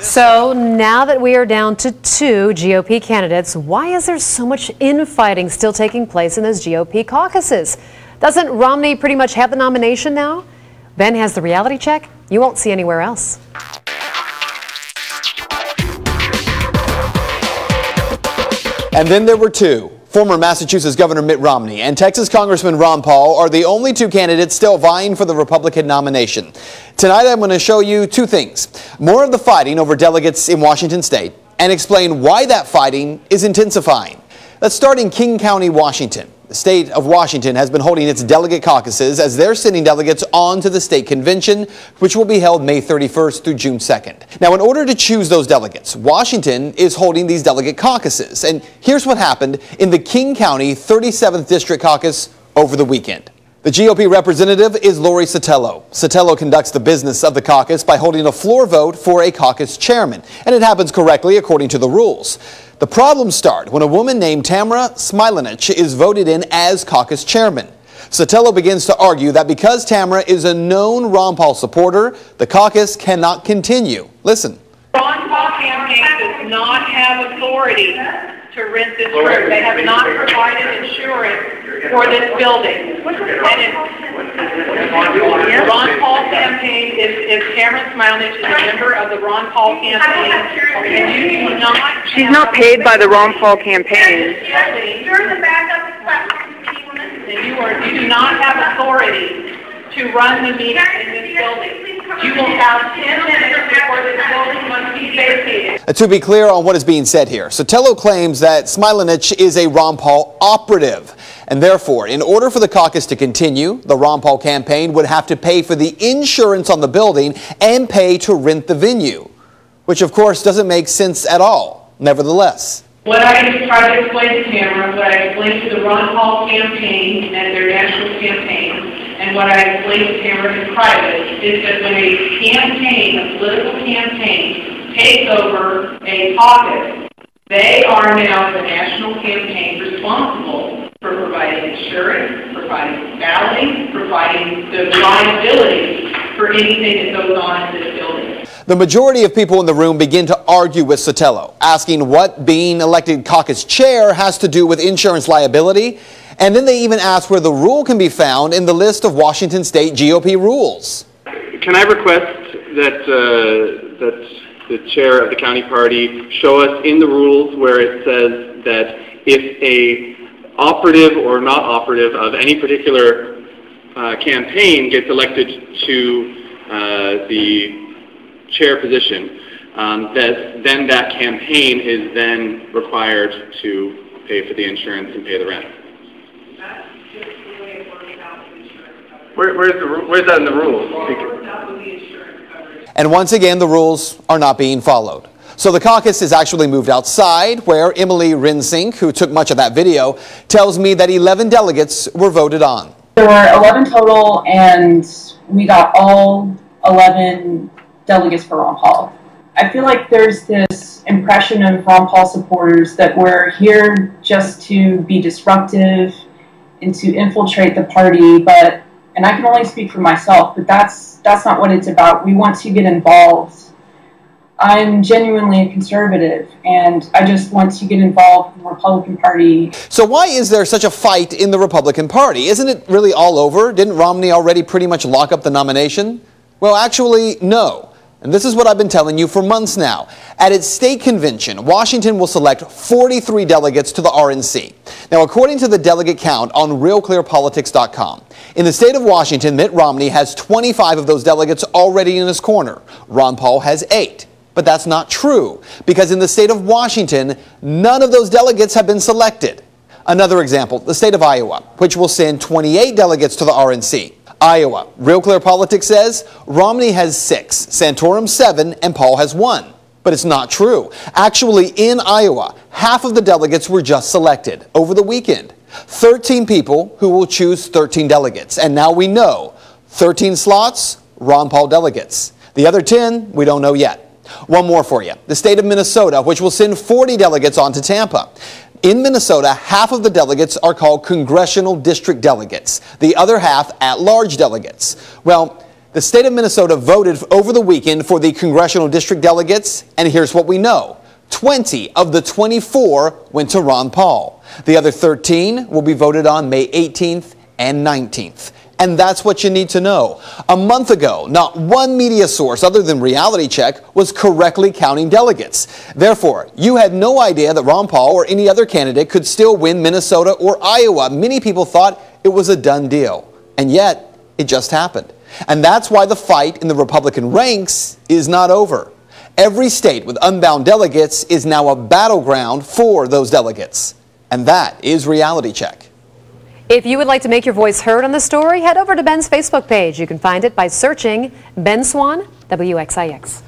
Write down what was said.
So now that we are down to two GOP candidates, why is there so much infighting still taking place in those GOP caucuses? Doesn't Romney pretty much have the nomination now? Ben has the reality check you won't see anywhere else. And then there were two. Former Massachusetts Governor Mitt Romney and Texas Congressman Ron Paul are the only two candidates still vying for the Republican nomination. Tonight I'm going to show you two things. More of the fighting over delegates in Washington state and explain why that fighting is intensifying. Let's start in King County, Washington. The state of Washington has been holding its delegate caucuses as they're sending delegates on to the state convention, which will be held May 31st through June 2nd. Now, in order to choose those delegates, Washington is holding these delegate caucuses. And here's what happened in the King County 37th District caucus over the weekend. The GOP representative is Lori Sotelo. Sotelo conducts the business of the caucus by holding a floor vote for a caucus chairman, and it happens correctly according to the rules. The problems start when a woman named Tamara Smilanich is voted in as caucus chairman. Sotelo begins to argue that because Tamara is a known Ron Paul supporter, the caucus cannot continue. Listen. Ron Paul campaign does not have authority to rent this room. They have not provided insurance for this building. And Ron Paul campaign is, is Tamara Smilanich is a member of the Ron Paul campaign. And you do not. She's not paid by the Ron Paul campaign. You're the backup And you are, you do not have authority to run the meeting in this building. You will have 10 minutes before building must be vacated. To be clear on what is being said here, Sotelo claims that Smilanich is a Ron Paul operative. And therefore, in order for the caucus to continue, the Ron Paul campaign would have to pay for the insurance on the building and pay to rent the venue, which of course doesn't make sense at all, nevertheless. What I tried to explain to Tamara, what I explained to the Ron Paul campaign and their national campaign, and what I explained to Tamara in private, is that when a campaign, a political campaign, takes over a caucus, they are now the national campaign responsible for providing insurance, providing balloting, providing the liability for anything that goes on in this building. The majority of people in the room begin to argue with Sotelo, asking what being elected caucus chair has to do with insurance liability. And then they even ask where the rule can be found in the list of Washington state GOP rules. Can I request that, uh, that the chair of the county party show us in the rules where it says that if a operative or not operative of any particular uh, campaign gets elected to uh, the chair position, um, that then that campaign is then required to pay for the insurance and pay the rent. Where, where's, the, where's that in the rules? And once again, the rules are not being followed. So the caucus is actually moved outside where Emily Rinsink, who took much of that video, tells me that 11 delegates were voted on. There were 11 total and we got all 11 delegates for Ron Paul. I feel like there's this impression of Ron Paul supporters that we're here just to be disruptive and to infiltrate the party, but and I can only speak for myself, but that's that's not what it's about. We want to get involved I'm genuinely a conservative, and I just want to get involved in the Republican Party. So why is there such a fight in the Republican Party? Isn't it really all over? Didn't Romney already pretty much lock up the nomination? Well, actually, no. And this is what I've been telling you for months now. At its state convention, Washington will select 43 delegates to the RNC. Now, according to the delegate count on RealClearPolitics.com, in the state of Washington, Mitt Romney has 25 of those delegates already in his corner. Ron Paul has eight. But that's not true, because in the state of Washington, none of those delegates have been selected. Another example, the state of Iowa, which will send 28 delegates to the RNC. Iowa, Real Clear Politics says Romney has six, Santorum seven, and Paul has one. But it's not true. Actually, in Iowa, half of the delegates were just selected over the weekend. 13 people who will choose 13 delegates. And now we know 13 slots, Ron Paul delegates. The other 10, we don't know yet. One more for you. The state of Minnesota, which will send 40 delegates on to Tampa. In Minnesota, half of the delegates are called congressional district delegates, the other half at large delegates. Well, The state of Minnesota voted over the weekend for the congressional district delegates, and here's what we know. 20 of the 24 went to Ron Paul. The other 13 will be voted on May 18th and 19th. And that's what you need to know. A month ago, not one media source other than Reality Check was correctly counting delegates. Therefore, you had no idea that Ron Paul or any other candidate could still win Minnesota or Iowa. Many people thought it was a done deal. And yet, it just happened. And that's why the fight in the Republican ranks is not over. Every state with unbound delegates is now a battleground for those delegates. And that is Reality Check. If you would like to make your voice heard on the story, head over to Ben's Facebook page. You can find it by searching Ben Swann, WXIX.